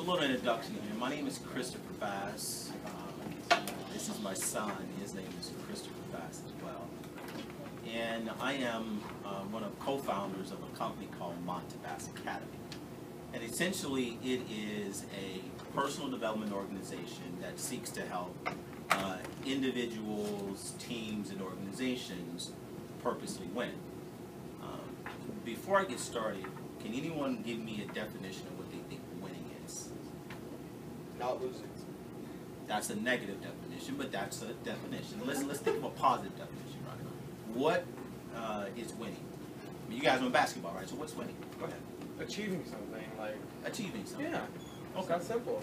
little introduction here. My name is Christopher Bass. Um, this is my son. His name is Christopher Bass as well. And I am uh, one of co-founders of a company called Montabass Academy. And essentially, it is a personal development organization that seeks to help uh, individuals, teams, and organizations purposely win. Um, before I get started, can anyone give me a definition of what they think winning is? Not losing. That's a negative definition, but that's a definition. Let's let's think of a positive definition, right? What uh, is winning? I mean, you guys know basketball, right? So what's winning? Go ahead. Achieving something, like, Achieving something. yeah, it's Okay. simple.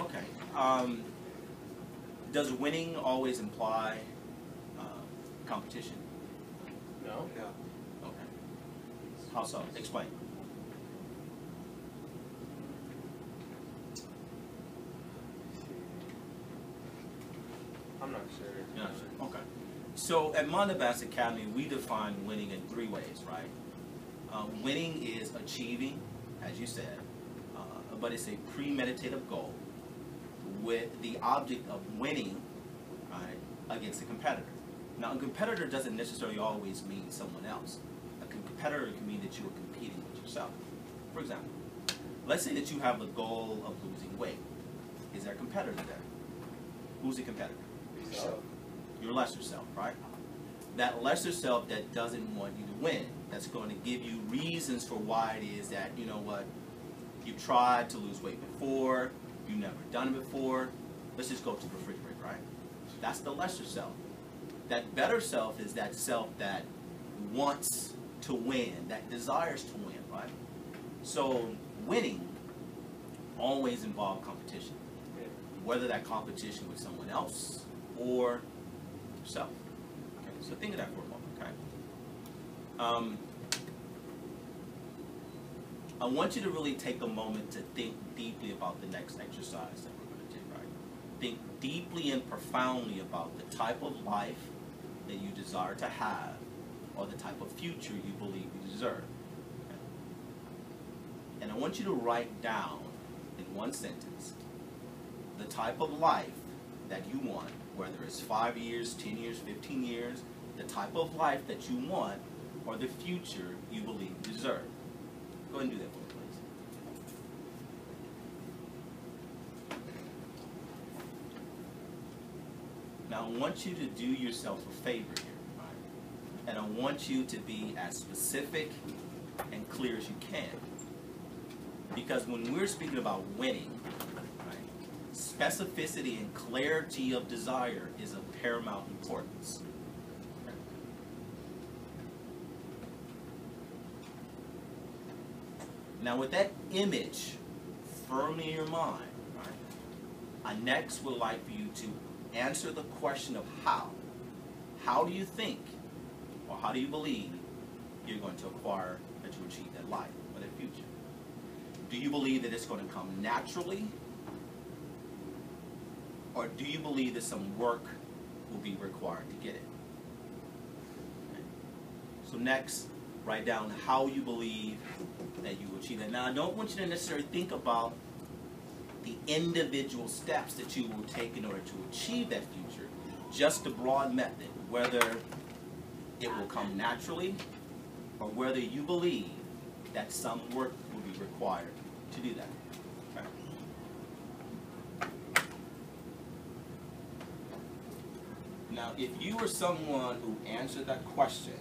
Okay. Um, does winning always imply uh, competition? No? Yeah. Okay. How so? Explain. I'm not sure. You're not sure. Okay. So at Montabass Academy, we define winning in three ways, right? Uh, winning is achieving, as you said, uh, but it's a premeditative goal with the object of winning, right, against a competitor. Now, a competitor doesn't necessarily always mean someone else. A competitor can mean that you are competing with yourself. For example, let's say that you have the goal of losing weight. Is there a competitor there? Who's the competitor? So, your lesser self, right? That lesser self that doesn't want you to win, that's going to give you reasons for why it is that, you know what, you've tried to lose weight before, you've never done it before. Let's just go to the refrigerator, right? That's the lesser self. That better self is that self that wants to win, that desires to win, right? So winning always involves competition whether that competition with someone else or yourself. Okay, so think of that for a moment, okay? Um, I want you to really take a moment to think deeply about the next exercise that we're going to do, right? Think deeply and profoundly about the type of life that you desire to have or the type of future you believe you deserve. okay? And I want you to write down in one sentence the type of life that you want, whether it's five years, 10 years, 15 years, the type of life that you want or the future you believe you deserve. Go ahead and do that for me, please. Now, I want you to do yourself a favor here? And I want you to be as specific and clear as you can. Because when we're speaking about winning, specificity and clarity of desire is of paramount importance. Now, with that image firmly in your mind, right, I next would like for you to answer the question of how. How do you think, or how do you believe you're going to acquire or to achieve that life or that future? Do you believe that it's going to come naturally? Or do you believe that some work will be required to get it? Okay. So next, write down how you believe that you will achieve that. Now, I don't want you to necessarily think about the individual steps that you will take in order to achieve that future, just the broad method, whether it will come naturally or whether you believe that some work will be required to do that. Okay? Now, if you are someone who answered that question,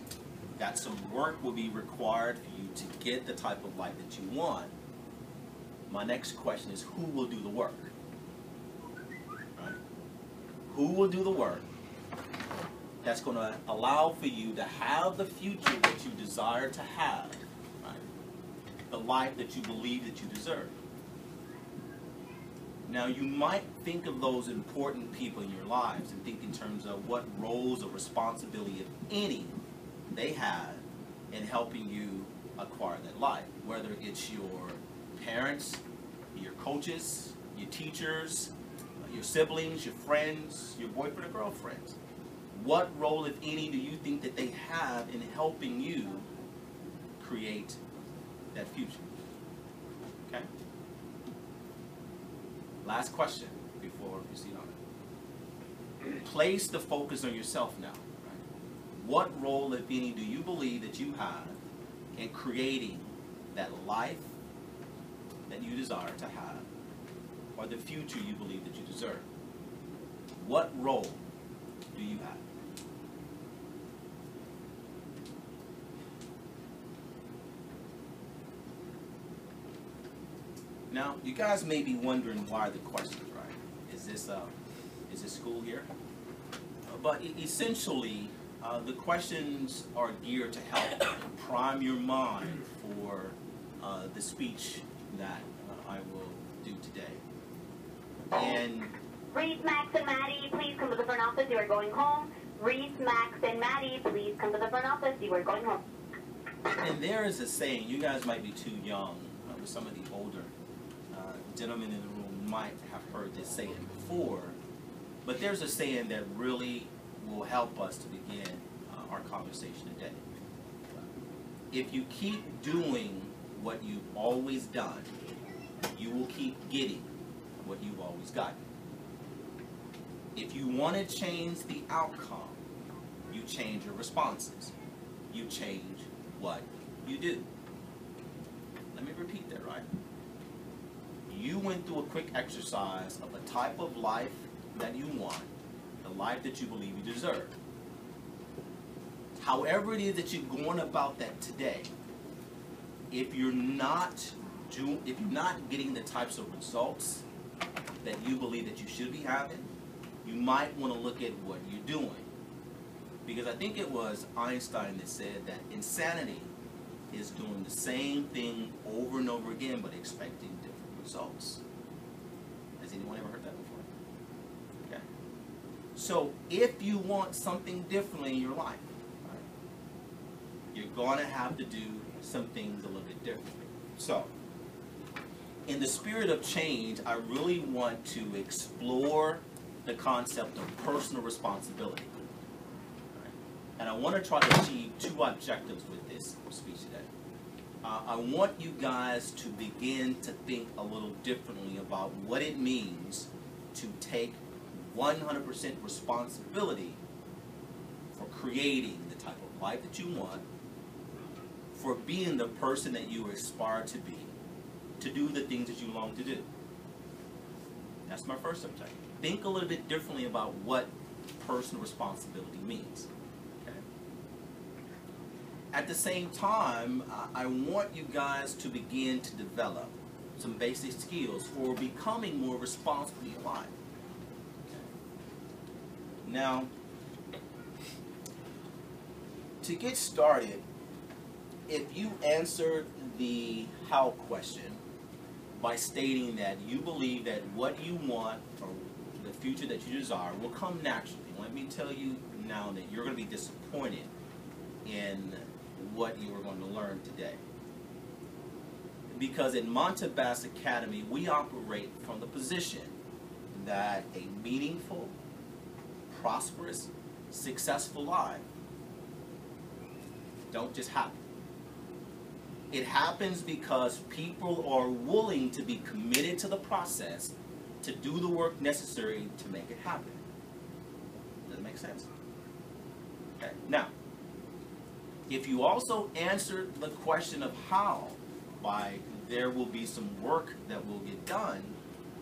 that some work will be required for you to get the type of life that you want, my next question is who will do the work? Right? Who will do the work that's going to allow for you to have the future that you desire to have, right? the life that you believe that you deserve. Now, you might think of those important people in your lives and think in terms of what roles or responsibility, if any, they have in helping you acquire that life. Whether it's your parents, your coaches, your teachers, your siblings, your friends, your boyfriend or girlfriends. What role, if any, do you think that they have in helping you create that future? Okay? Last question before we proceed on it. Place the focus on yourself now. Right? What role, if any, do you believe that you have in creating that life that you desire to have, or the future you believe that you deserve? What role do you have? Now, you guys may be wondering why the questions, right? Is this uh, is this school here? Uh, but essentially, uh, the questions are geared to help prime your mind for uh, the speech that uh, I will do today. And Reese, Max, and Maddie, please come to the front office. You are going home. Reese, Max, and Maddie, please come to the front office. You are going home. And there is a saying, you guys might be too young, uh, but some of the older gentlemen in the room might have heard this saying before, but there's a saying that really will help us to begin uh, our conversation today. If you keep doing what you've always done, you will keep getting what you've always gotten. If you want to change the outcome, you change your responses. You change what you do. Let me repeat that, right? You went through a quick exercise of the type of life that you want, the life that you believe you deserve. However it is that you're going about that today, if you're not do, if you're not getting the types of results that you believe that you should be having, you might want to look at what you're doing. Because I think it was Einstein that said that insanity is doing the same thing over and over again but expecting results. Has anyone ever heard that before? Okay. So if you want something differently in your life, right, you're going to have to do some things a little bit differently. So, in the spirit of change, I really want to explore the concept of personal responsibility. And I want to try to achieve two objectives with this speech today. Uh, I want you guys to begin to think a little differently about what it means to take 100% responsibility for creating the type of life that you want, for being the person that you aspire to be, to do the things that you long to do. That's my first objective. Think a little bit differently about what personal responsibility means. At the same time, I- want you guys to begin to develop some basic skills for becoming more responsible in life. Now, to get started, if you answered the how question by stating that you believe that what you want or the future that you desire will come naturally, let me tell you now that you're going to be disappointed in what you are going to learn today. Because in Montabass Academy, we operate from the position that a meaningful, prosperous, successful life don't just happen. It happens because people are willing to be committed to the process to do the work necessary to make it happen. Does that make sense? Okay. Now, if you also answer the question of how, by there will be some work that will get done,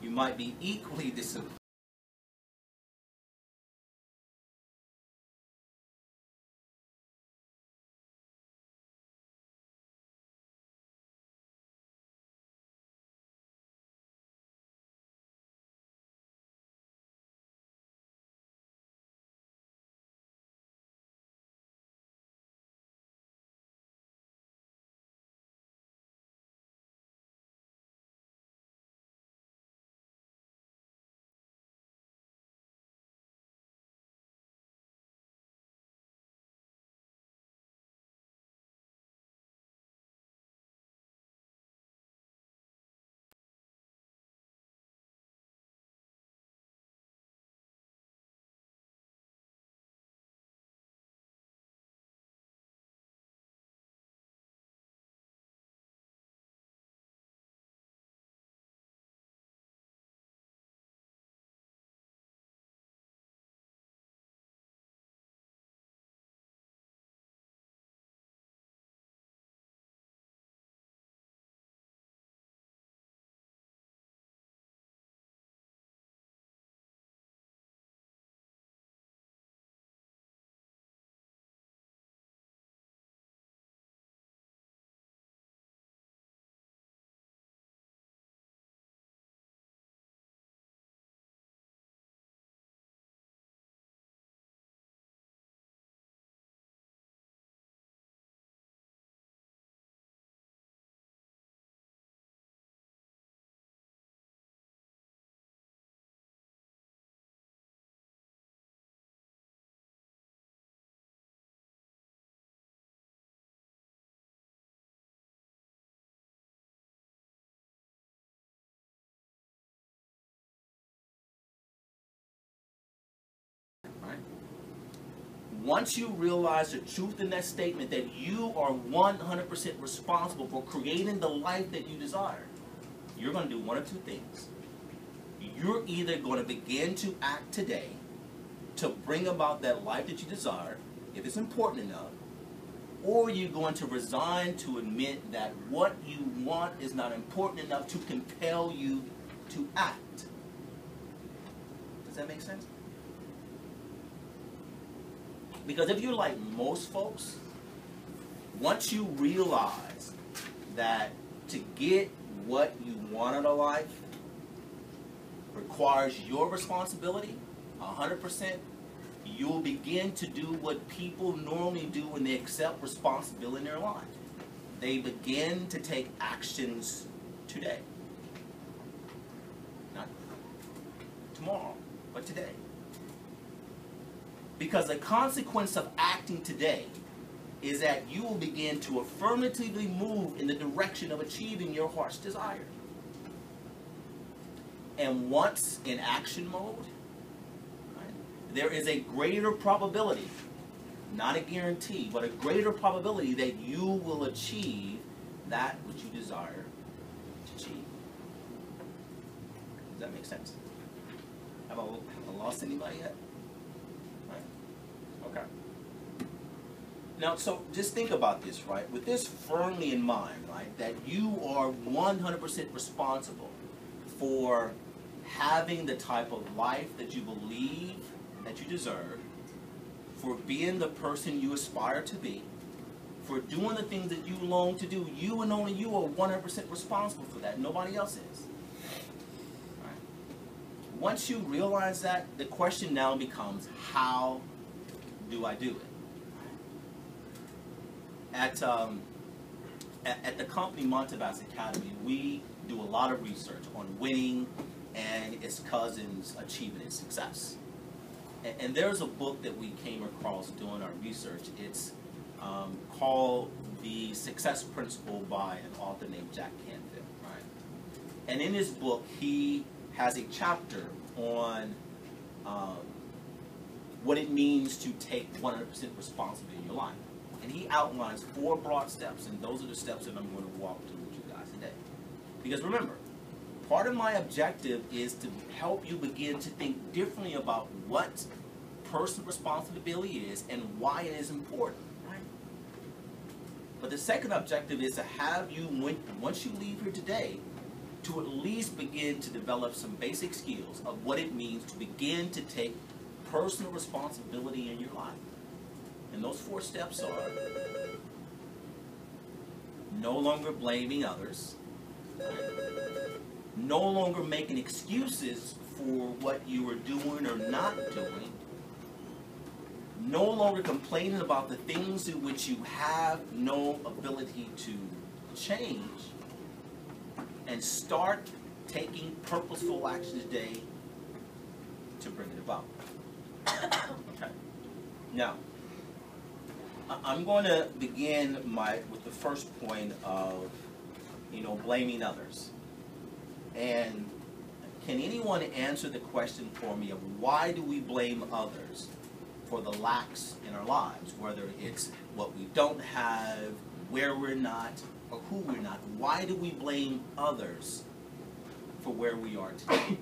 you might be equally disappointed. Once you realize the truth in that statement that you are 100% responsible for creating the life that you desire, you're going to do one of two things. You're either going to begin to act today to bring about that life that you desire, if it's important enough, or you're going to resign to admit that what you want is not important enough to compel you to act. Does that make sense? Because if you're like most folks, once you realize that to get what you want out of life requires your responsibility, 100%, you'll begin to do what people normally do when they accept responsibility in their life. They begin to take actions today. Not tomorrow, but today. Because the consequence of acting today is that you will begin to affirmatively move in the direction of achieving your heart's desire. And once in action mode, right, there is a greater probability, not a guarantee, but a greater probability that you will achieve that which you desire to achieve. Does that make sense? Have I, have I lost anybody yet? Right. Okay. Now, so just think about this, right? With this firmly in mind, right, that you are 100% responsible for having the type of life that you believe that you deserve, for being the person you aspire to be, for doing the things that you long to do. You and only you are 100% responsible for that. Nobody else is. Right? Once you realize that, the question now becomes, how do I do it? At, um, at, at the company Montabass Academy, we do a lot of research on winning and its cousins achieving its success. And, and there's a book that we came across doing our research. It's um, called The Success Principle by an author named Jack Canfield, right? And in his book, he has a chapter on um, what it means to take 100% responsibility in your life. And he outlines four broad steps, and those are the steps that I'm going to walk through with you guys today. Because remember, part of my objective is to help you begin to think differently about what personal responsibility is and why it is important. Right? But the second objective is to have you, when, once you leave here today, to at least begin to develop some basic skills of what it means to begin to take personal responsibility in your life. And those four steps are no longer blaming others, no longer making excuses for what you are doing or not doing, no longer complaining about the things in which you have no ability to change, and start taking purposeful action today to bring it about. okay. Now, I'm going to begin my with the first point of, you know, blaming others. And can anyone answer the question for me of why do we blame others for the lacks in our lives, whether it's what we don't have, where we're not, or who we're not? Why do we blame others for where we are today?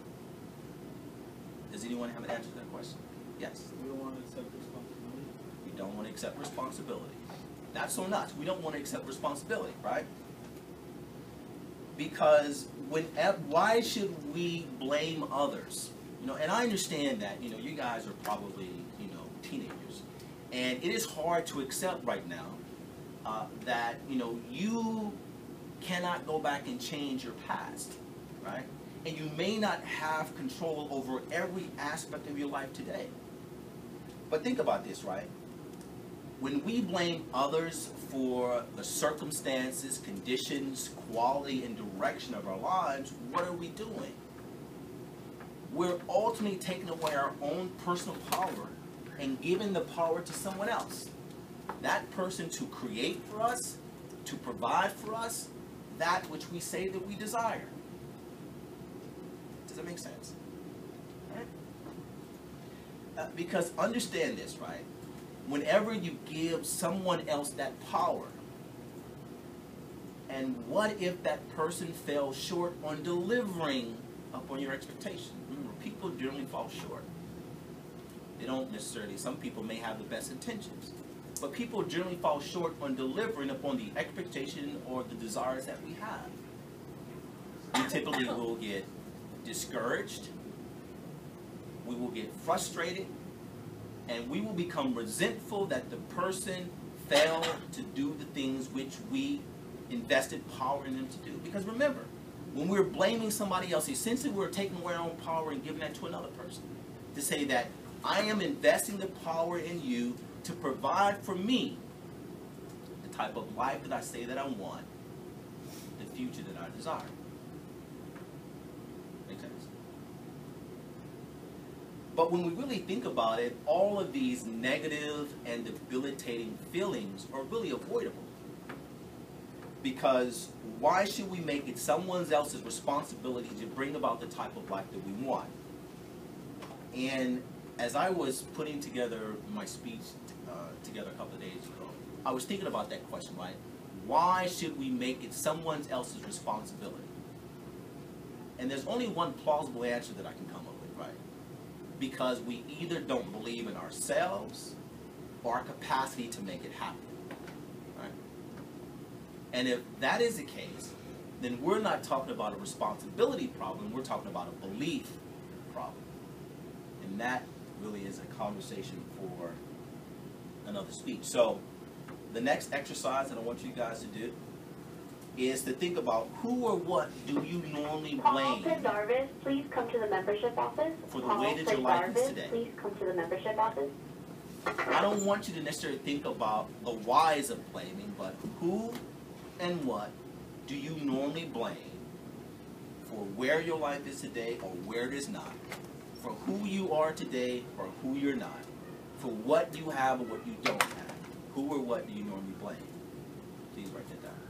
Does anyone have an answer to that question? Yes. We don't want to accept responsibility. We don't want to accept responsibility. Not so nuts. We don't want to accept responsibility, right? Because when why should we blame others? You know, and I understand that, you know, you guys are probably, you know, teenagers. And it is hard to accept right now uh, that, you know, you cannot go back and change your past, right? And you may not have control over every aspect of your life today. But think about this, right? When we blame others for the circumstances, conditions, quality, and direction of our lives, what are we doing? We're ultimately taking away our own personal power and giving the power to someone else. That person to create for us, to provide for us, that which we say that we desire. Does that make sense? Uh, because understand this, right? Whenever you give someone else that power, and what if that person fell short on delivering upon your expectation? Remember, people generally fall short. They don't necessarily, some people may have the best intentions, but people generally fall short on delivering upon the expectation or the desires that we have. We typically will get discouraged, we will get frustrated, and we will become resentful that the person failed to do the things which we invested power in them to do. Because remember, when we're blaming somebody else, essentially we're taking away our own power and giving that to another person. To say that I am investing the power in you to provide for me the type of life that I say that I want, the future that I desire. Make sense? But when we really think about it, all of these negative and debilitating feelings are really avoidable. Because why should we make it someone else's responsibility to bring about the type of life that we want? And as I was putting together my speech uh, together a couple of days ago, I was thinking about that question, right? Why should we make it someone else's responsibility? And there's only one plausible answer that I can come up with, right? Because we either don't believe in ourselves or our capacity to make it happen. Right? And if that is the case, then we're not talking about a responsibility problem, we're talking about a belief problem. And that really is a conversation for another speech. So, the next exercise that I want you guys to do is to think about who or what do you normally blame Pendarvis, please come to the membership office. For the Paul way that your life is today. Please come to the membership office. I don't want you to necessarily think about the whys of blaming, but who and what do you normally blame for where your life is today or where it is not, for who you are today or who you're not, for what you have or what you don't have. Who or what do you normally blame? Please write that down.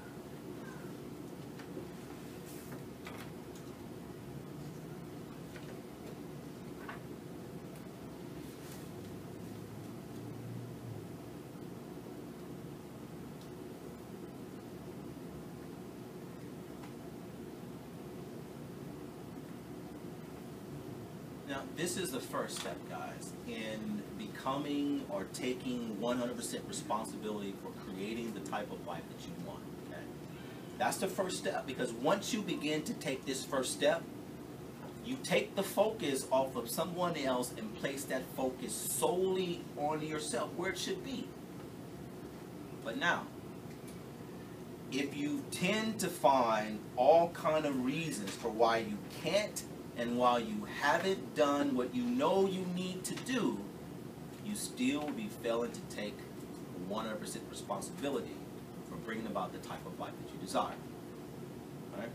Now, this is the first step, guys, in becoming or taking 100% responsibility for creating the type of life that you want. Okay? That's the first step because once you begin to take this first step, you take the focus off of someone else and place that focus solely on yourself where it should be. But now, if you tend to find all kind of reasons for why you can't and while you haven't done what you know you need to do, you still will be failing to take 100% responsibility for bringing about the type of life that you desire. Right?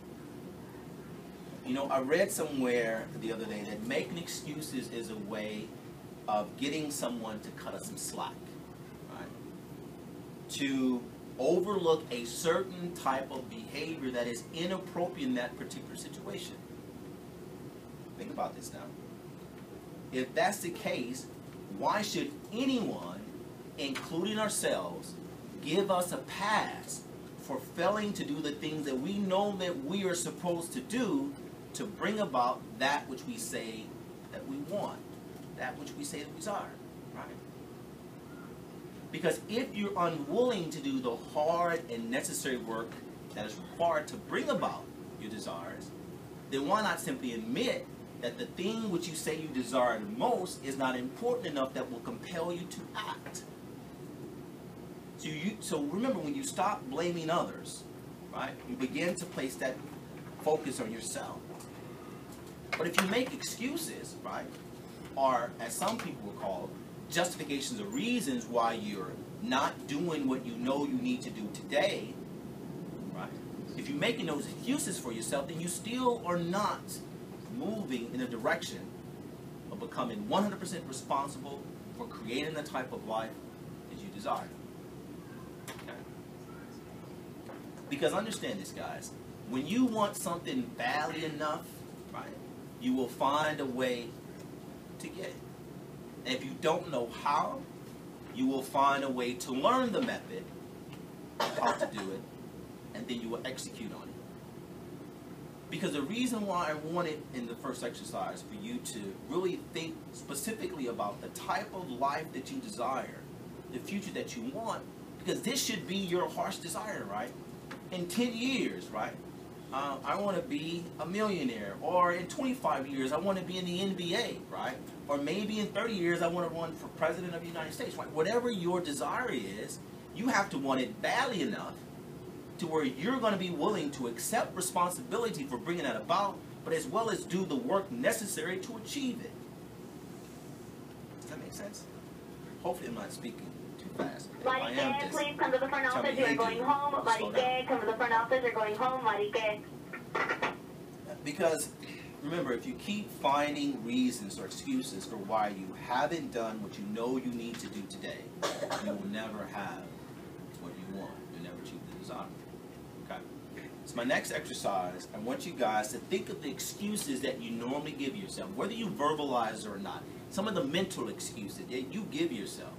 You know, I read somewhere the other day that making excuses is a way of getting someone to cut us some slack. Right? To overlook a certain type of behavior that is inappropriate in that particular situation. Think about this now. If that's the case, why should anyone, including ourselves, give us a pass for failing to do the things that we know that we are supposed to do to bring about that which we say that we want, that which we say that we desire, right? Because if you're unwilling to do the hard and necessary work that is required to bring about your desires, then why not simply admit that the thing which you say you desire the most is not important enough that will compel you to act? So you so remember when you stop blaming others, right? You begin to place that focus on yourself. But if you make excuses, right, or as some people will call justifications or reasons why you're not doing what you know you need to do today, right? If you're making those excuses for yourself, then you still are not moving in a direction of becoming 100% responsible for creating the type of life that you desire. Because understand this, guys. When you want something badly enough, right, you will find a way to get it. And if you don't know how, you will find a way to learn the method, how to do it, and then you will execute on it. Because the reason why I wanted in the first exercise for you to really think specifically about the type of life that you desire, the future that you want, because this should be your heart's desire, right? In 10 years, right? Uh, I want to be a millionaire. Or in 25 years, I want to be in the NBA, right? Or maybe in 30 years, I want to run for president of the United States, right? Whatever your desire is, you have to want it badly enough to where you're going to be willing to accept responsibility for bringing that about, but as well as do the work necessary to achieve it. Does that make sense? Hopefully, I'm not speaking too fast. I please come to the front office. You're going home. Marique, come to the front office. You're going home. Marique. Because remember, if you keep finding reasons or excuses for why you haven't done what you know you need to do today, you will never have what you want. You'll never achieve the desire. So my next exercise, I want you guys to think of the excuses that you normally give yourself, whether you verbalize or not. Some of the mental excuses that you give yourself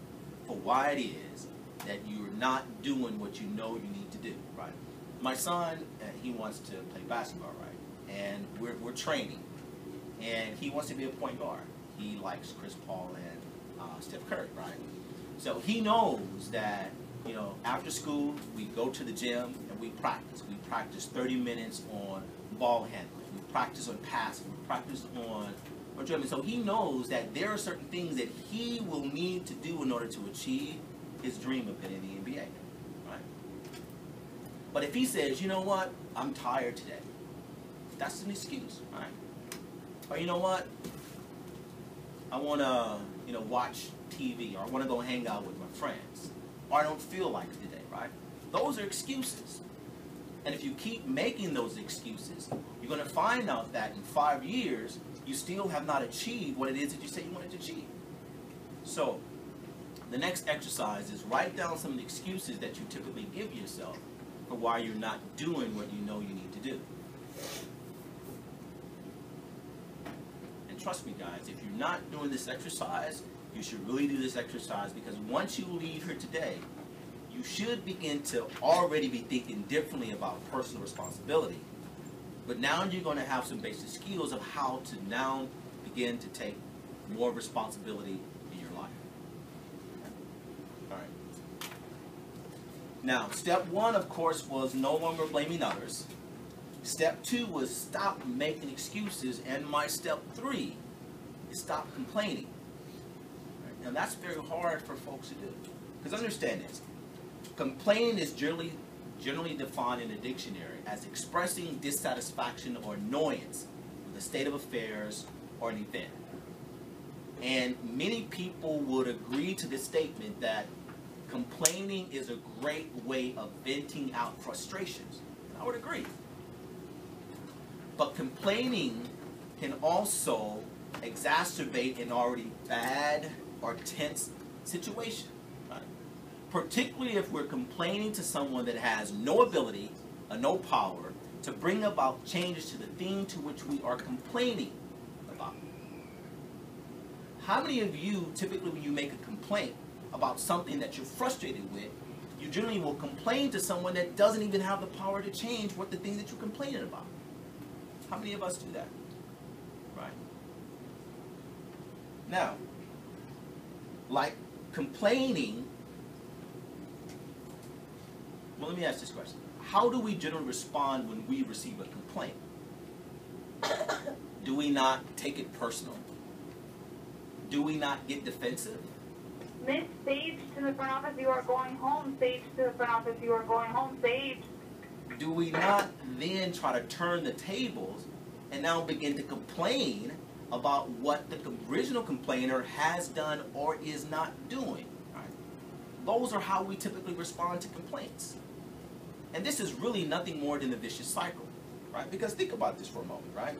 for why it is that you're not doing what you know you need to do, right? My son, uh, he wants to play basketball, right? And we're, we're training. And he wants to be a point guard. He likes Chris Paul and uh, Steph Curry, right? So he knows that, you know, after school, we go to the gym and we practice. We practice 30 minutes on ball handling. We practice on passing. We practice on, dribbling. So he knows that there are certain things that he will need to do in order to achieve his dream of getting in the NBA, right? But if he says, you know what, I'm tired today, that's an excuse, right? Or you know what, I want to, you know, watch TV, or I want to go hang out with my friends, or I don't feel like today, right? Those are excuses. And if you keep making those excuses, you're going to find out that in five years, you still have not achieved what it is that you say you wanted to achieve. So, the next exercise is write down some of the excuses that you typically give yourself for why you're not doing what you know you need to do. And trust me, guys, if you're not doing this exercise, you should really do this exercise because once you leave here today, you should begin to already be thinking differently about personal responsibility. But now you're going to have some basic skills of how to now begin to take more responsibility in your life. All right. Now, step one, of course, was no longer blaming others. Step two was stop making excuses. And my step three is stop complaining. And that's very hard for folks to do. Because understand this complaining is generally, generally defined in the dictionary as expressing dissatisfaction or annoyance with a state of affairs or an event. And many people would agree to this statement that complaining is a great way of venting out frustrations. And I would agree. But complaining can also exacerbate an already bad or tense situation. Particularly if we're complaining to someone that has no ability or no power to bring about changes to the thing to which we are complaining about. How many of you, typically when you make a complaint about something that you're frustrated with, you generally will complain to someone that doesn't even have the power to change what the thing that you're complaining about? How many of us do that? Right? Now, like complaining, well, let me ask this question. How do we generally respond when we receive a complaint? Do we not take it personal? Do we not get defensive? Miss Sage to the front office, you are going home. Sage to the front office, you are going home. Sage. Do we not then try to turn the tables and now begin to complain about what the original complainer has done or is not doing? Right? Those are how we typically respond to complaints. And this is really nothing more than a vicious cycle, right? Because think about this for a moment, right?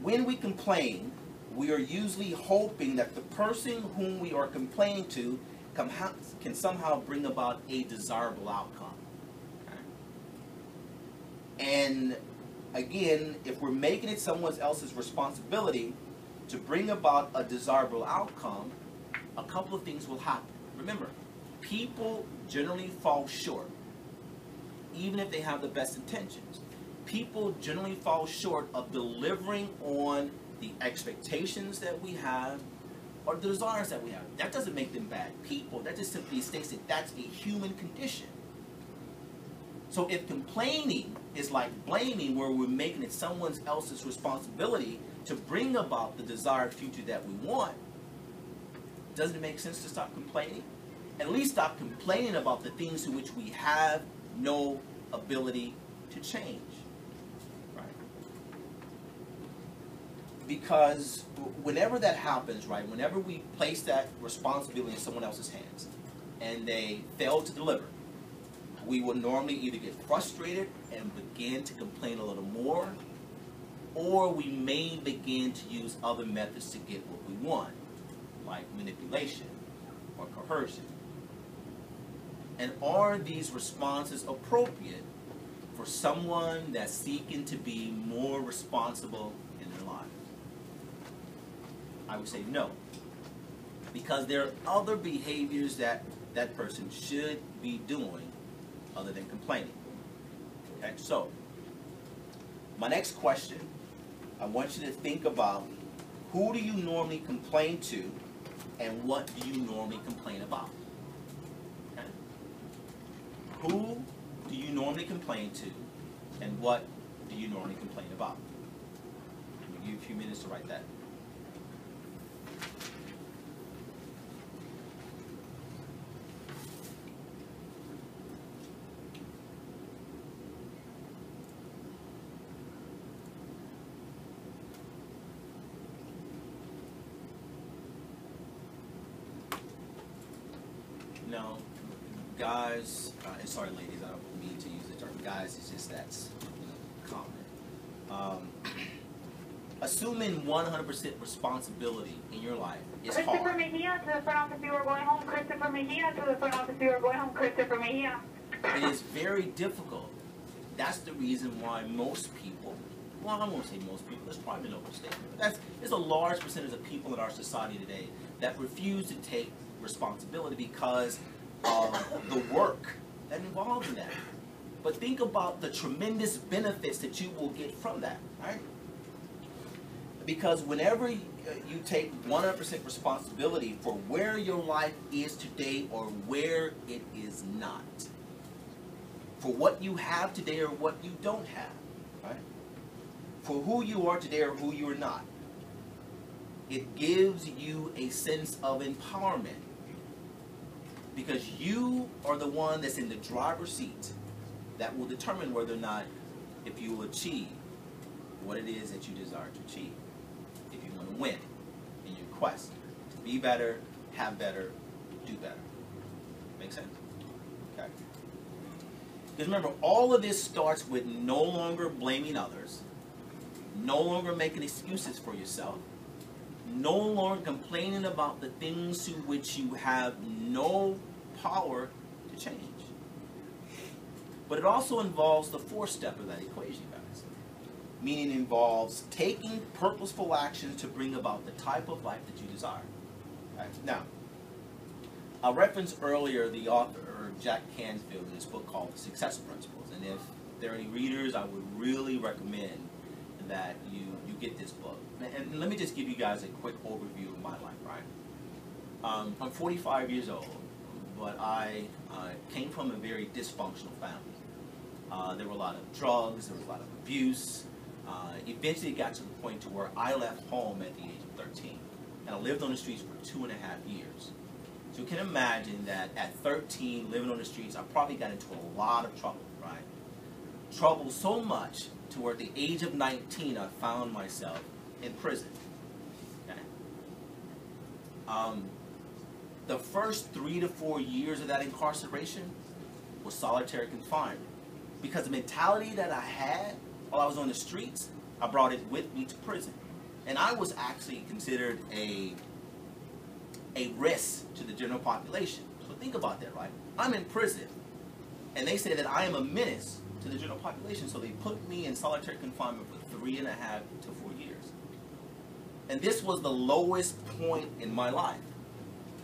When we complain, we are usually hoping that the person whom we are complaining to can, somehow bring about a desirable outcome. And again, if we're making it someone else's responsibility to bring about a desirable outcome, a couple of things will happen. Remember, people generally fall short, even if they have the best intentions. People generally fall short of delivering on the expectations that we have or the desires that we have. That doesn't make them bad people. That just simply states that that's a human condition. So if complaining is like blaming, where we're making it someone else's responsibility to bring about the desired future that we want, doesn't it make sense to stop complaining? At least stop complaining about the things to which we have no ability to change. Right? Because whenever that happens, right, whenever we place that responsibility in someone else's hands and they fail to deliver, we will normally either get frustrated and begin to complain a little more, or we may begin to use other methods to get what we want, like manipulation or coercion. And are these responses appropriate for someone that's seeking to be more responsible in their life? I would say no. Because there are other behaviors that that person should be doing other than complaining. Okay, so my next question, I want you to think about who do you normally complain to and what do you normally complain about? Who do you normally complain to and what do you normally complain about? I'm give you a few minutes to write that. No, guys, uh, sorry, ladies, I don't mean to use the term guys. It's just that's you know, common. Um, assuming 100% responsibility in your life is Christopher hard. Mejia to the front office, you are going home. Christopher Mejia to the front office, you are going home. Christopher Mejia. It is very difficult. That's the reason why most people, well, I won't say most people, it's probably an overstatement, but that's, there's a large percentage of people in our society today that refuse to take responsibility because of the work that involves in that. But think about the tremendous benefits that you will get from that, right? Because whenever uh, you take 100% responsibility for where your life is today or where it is not, for what you have today or what you don't have, right? For who you are today or who you are not. It gives you a sense of empowerment because you are the one that's in the driver's seat that will determine whether or not if you will achieve what it is that you desire to achieve. If you want to win in your quest to be better, have better, do better. Make sense? Okay. Because remember, all of this starts with no longer blaming others, no longer making excuses for yourself, no longer complaining about the things to which you have no power to change. But it also involves the fourth step of that equation, guys. Meaning involves taking purposeful actions to bring about the type of life that you desire. Okay? Now, I referenced earlier the author, Jack Canfield, in his book called The Success Principles. And if there are any readers, I would really recommend that you, you get this book. And let me just give you guys a quick overview of my life, right? Um, I'm 45 years old, but I uh, came from a very dysfunctional family. Uh, there were a lot of drugs, there was a lot of abuse. Uh, eventually it got to the point to where I left home at the age of 13. And I lived on the streets for two and a half years. So you can imagine that at 13, living on the streets, I probably got into a lot of trouble, right? Trouble so much to where at the age of 19, I found myself in prison. Okay? Um, the first three to four years of that incarceration was solitary confinement. Because the mentality that I had while I was on the streets, I brought it with me to prison. And I was actually considered a a risk to the general population. So think about that, right? I'm in prison, and they say that I am a menace to the general population, so they put me in solitary confinement for three and a half to. And this was the lowest point in my life.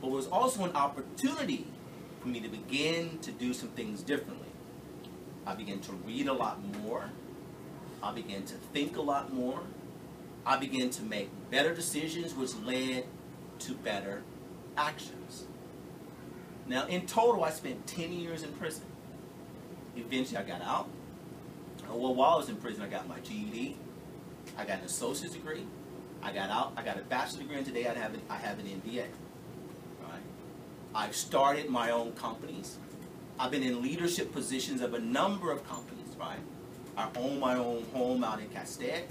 but it was also an opportunity for me to begin to do some things differently. I began to read a lot more. I began to think a lot more. I began to make better decisions, which led to better actions. Now, in total, I spent 10 years in prison. Eventually, I got out. Well, while I was in prison, I got my GED. I got an associate's degree. I got out. I got a bachelor's degree, and today I have an, I have an MBA. I've started my own companies. I've been in leadership positions of a number of companies. Right? I own my own home out in Castell.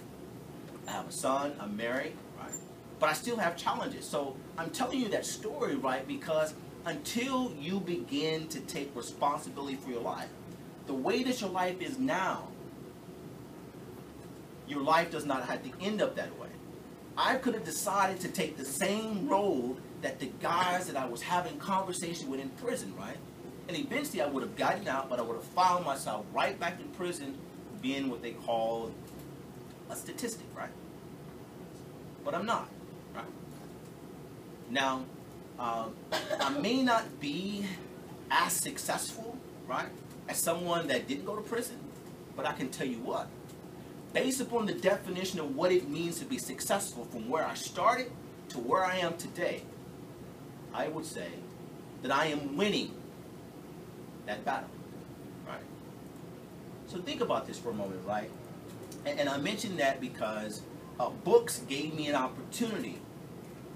I have a son. I'm married. Right? But I still have challenges. So I'm telling you that story, right? Because until you begin to take responsibility for your life, the way that your life is now, your life does not have to end up that way. I could have decided to take the same road that the guys that I was having conversation with in prison, right? And eventually I would have gotten out, but I would have found myself right back in prison being what they call a statistic, right? But I'm not, right? Now, um, I may not be as successful, right, as someone that didn't go to prison, but I can tell you what, based upon the definition of what it means to be successful from where I started to where I am today, I would say that I am winning that battle, right? So think about this for a moment, right? And, and I mention that because uh, books gave me an opportunity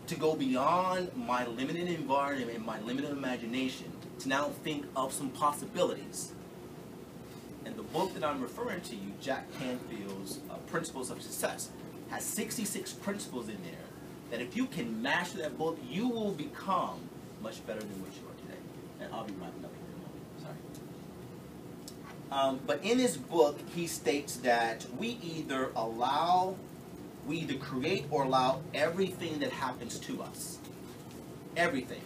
to go beyond my limited environment and my limited imagination to now think of some possibilities. And the book that I'm referring to you, Jack Canfield's uh, Principles of Success, has 66 principles in there that if you can master that book, you will become much better than what you are today. And I'll be wrapping up in a moment. Sorry. Um, but in his book, he states that we either allow, we either create or allow everything that happens to us. Everything.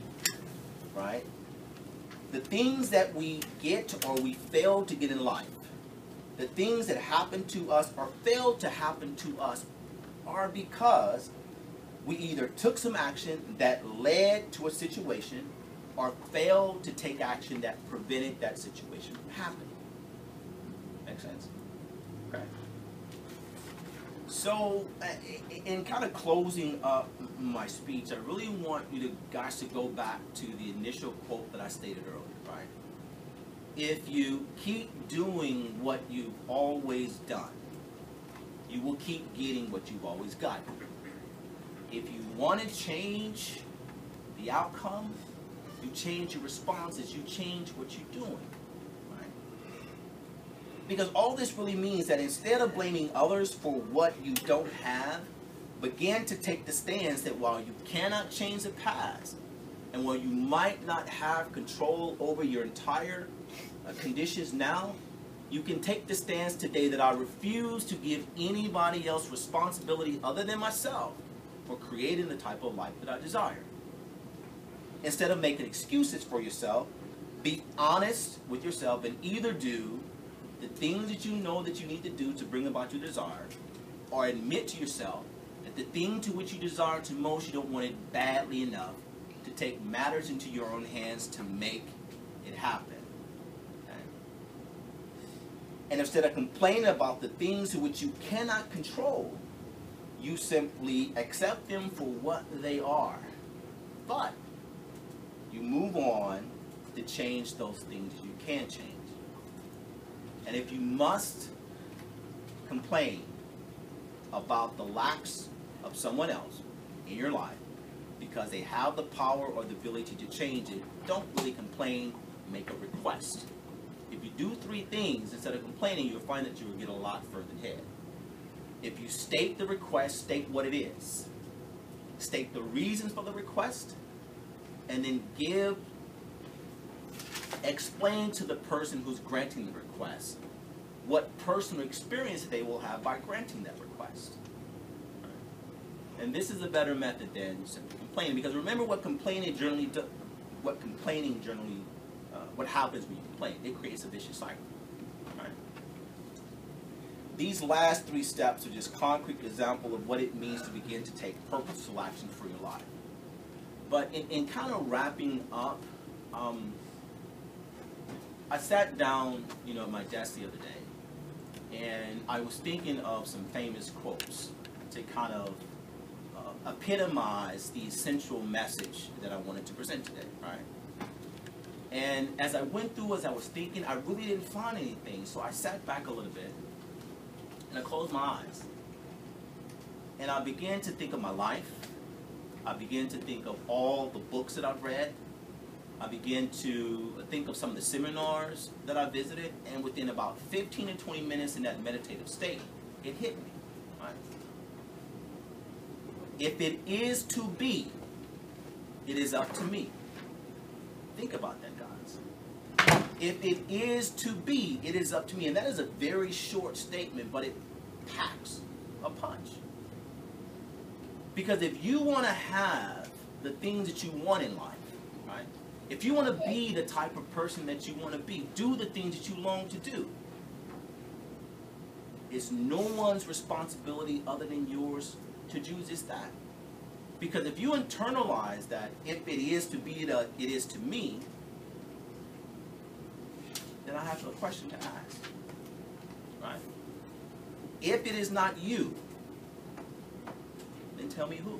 Right? The things that we get or we fail to get in life, the things that happen to us or fail to happen to us are because we either took some action that led to a situation or failed to take action that prevented that situation from happening. Make sense? Okay. So, uh, in kind of closing up my speech, I really want you to guys to go back to the initial quote that I stated earlier, right? If you keep doing what you've always done, you will keep getting what you've always gotten. If you want to change the outcome, you change your responses, you change what you're doing. Because all this really means that instead of blaming others for what you don't have, begin to take the stance that while you cannot change the past, and while you might not have control over your entire uh, conditions now, you can take the stance today that I refuse to give anybody else responsibility other than myself for creating the type of life that I desire. Instead of making excuses for yourself, be honest with yourself and either do the things that you know that you need to do to bring about your desire, or admit to yourself that the thing to which you desire to most you don't want it badly enough take matters into your own hands to make it happen. Okay? And instead of complaining about the things which you cannot control, you simply accept them for what they are. But you move on to change those things you can change. And if you must complain about the lacks of someone else in your life because they have the power or the ability to change it, don't really complain, make a request. If you do three things instead of complaining, you'll find that you will get a lot further ahead. If you state the request, state what it is. State the reasons for the request, and then give, explain to the person who's granting the request what personal experience they will have by granting that request. And this is a better method than simply complaining, because remember what complaining generally do, what complaining generally, uh, what happens when you complain? It creates a vicious cycle. Right? These last three steps are just concrete example of what it means to begin to take purposeful action for your life. But in, in kind of wrapping up, um, I sat down, you know, at my desk the other day, and I was thinking of some famous quotes to kind of epitomize the essential message that I wanted to present today, right? And as I went through, as I was thinking, I really didn't find anything, so I sat back a little bit, and I closed my eyes, and I began to think of my life. I began to think of all the books that I've read. I began to think of some of the seminars that I visited, and within about 15 to 20 minutes in that meditative state, it hit me. If it is to be, it is up to me. Think about that, guys. If it is to be, it is up to me. And that is a very short statement, but it packs a punch. Because if you want to have the things that you want in life, right? If you want to be the type of person that you want to be, do the things that you long to do. It's no one's responsibility other than yours to Jews is that. Because if you internalize that, if it is to be the, it is to me, then I have a question to ask. Right? If it is not you, then tell me who.